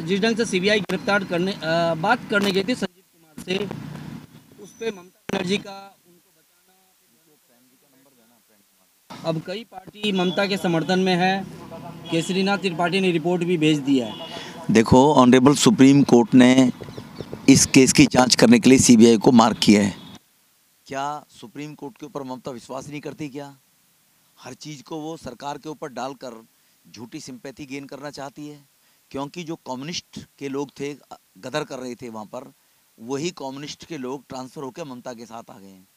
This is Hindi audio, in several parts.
जिस ढंग से सीबीआई गिरफ़्तार करने अ, बात करने गई थी संजीव कुमार से उस पे ममता बनर्जी का उनको बचाना अब कई पार्टी ममता के समर्थन में है केसरीनाथ त्रिपाठी ने रिपोर्ट भी भेज दिया है। देखो ऑनरेबल सुप्रीम कोर्ट ने इस केस की जाँच करने के लिए सीबीआई को मार्क किया है। क्या सुप्रीम कोर्ट के ऊपर ममता विश्वास नहीं करती क्या? हर चीज़ को वो सरकार के ऊपर डालकर झूठी सिंपैथी गेन करना चाहती है? क्योंकि जो कम्युनिस्ट के लोग थे, गदर कर रहे थे वहाँ पर, वही कम्युनिस्ट के लोग ट्रांसफ़र होकर ममता के साथ आ गए हैं।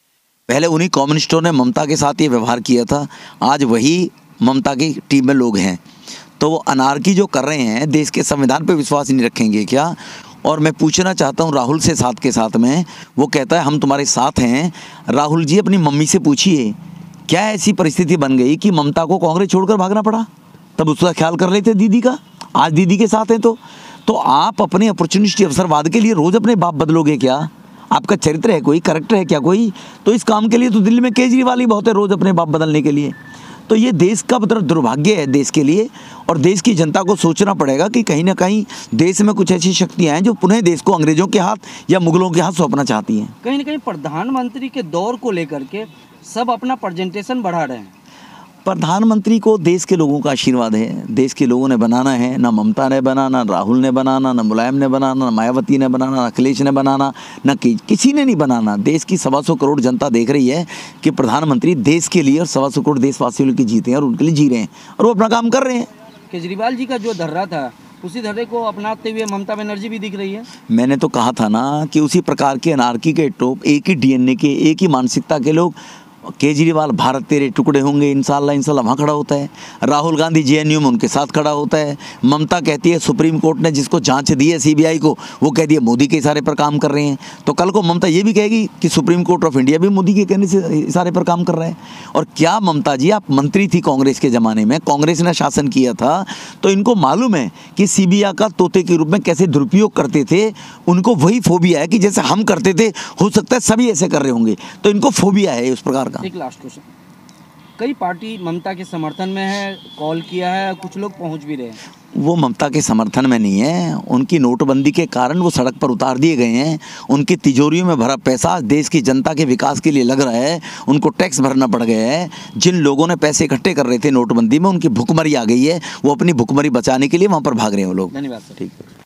पहले उन्हीं कम्युनिस्टों ने ममता के साथ ये व्यवहार किया था, आज वही ममता की टीम में लोग हैं। तो वो अनारकी जो कर रहे हैं, देश के संविधान पर विश्वास नहीं रखेंगे क्या? और मैं पूछना चाहता हूँ राहुल से साथ के साथ में, वो कहता है, हम तुम्हारे साथ हैं। राहुल जी अपनी मम्मी से पूछिए, क्या ऐसी परिस्थिति बन गई कि ममता को कांग्रेस छोड़कर भागना पड़ा? तब उसका ख्याल कर थे दीदी का। आज दीदी के साथ हैं तो तो आप अपने अपॉर्चुनिटी अवसरवाद के लिए रोज़ अपने बाप बदलोगे क्या? आपका चरित्र है कोई? करेक्टर है क्या कोई? तो इस काम के लिए तो दिल्ली में केजरीवाल ही बहुत है रोज़ अपने बाप बदलने के लिए। तो ये देश का मतलब दुर्भाग्य है देश के लिए, और देश की जनता को सोचना पड़ेगा कि कहीं ना कहीं देश में कुछ ऐसी शक्तियाँ हैं जो पुनः देश को अंग्रेज़ों के हाथ या मुगलों के हाथ सौंपना चाहती हैं। कहीं ना कहीं प्रधानमंत्री के दौर को लेकर के सब अपना प्रेजेंटेशन बढ़ा रहे हैं। प्रधानमंत्री को देश के लोगों का आशीर्वाद है। देश के लोगों ने बनाना है ना ममता ने बनाना राहुल ने बनाना ना मुलायम ने बनाना ना मायावती ने बनाना ना अखिलेश ने बनाना ना कि, किसी ने नहीं बनाना। देश की सवा सौ करोड़ जनता देख रही है कि प्रधानमंत्री देश के लिए और सवा सौ करोड़ देशवासियों के जीते हैं और उनके लिए जी रहे हैं और वो अपना काम कर रहे हैं। केजरीवाल जी का जो धर्रा था उसी धर्रे को अपनाते हुए ममता बनर्जी भी दिख रही है। मैंने तो कहा था ना कि उसी प्रकार के अनारकी के टोप एक ही डीएनए के एक ही मानसिकता के लोग केजरीवाल, भारत तेरे टुकड़े होंगे, इंशाल्लाह इंशाल्लाह, वहाँ खड़ा होता है। राहुल गांधी जेएनयू में उनके साथ खड़ा होता है। ममता कहती है, सुप्रीम कोर्ट ने जिसको जाँच दी है सीबीआई को, वो कह दिया मोदी के इशारे पर काम कर रहे हैं। तो कल को ममता ये भी कहेगी कि सुप्रीम कोर्ट ऑफ़ इंडिया भी मोदी के कहने से, इशारे पर काम कर रहा है। और क्या ममता जी, आप मंत्री थी कांग्रेस के ज़माने में, कांग्रेस ने शासन किया था तो इनको मालूम है कि सीबीआई का तोते के रूप में कैसे दुरुपयोग करते थे, उनको वही फोबिया है कि जैसे हम करते थे, हो सकता है सभी ऐसे कर रहे होंगे। तो इनको फोबिया है उस प्रकार का एक लास्ट क्वेश्चन कई पार्टी ममता के समर्थन में है कॉल किया है कुछ लोग पहुँच भी रहे हैं। वो ममता के समर्थन में नहीं है। उनकी नोटबंदी के कारण वो सड़क पर उतार दिए गए हैं। उनकी तिजोरियों में भरा पैसा देश की जनता के विकास के लिए लग रहा है। उनको टैक्स भरना पड़ गया है। जिन लोगों ने पैसे इकट्ठे कर रहे थे नोटबंदी में उनकी भुखमरी आ गई है। वो अपनी भुखमरी बचाने के लिए वहाँ पर भाग रहे हैं वो लोग। धन्यवाद सर ठीक